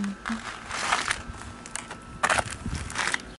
Mm -hmm.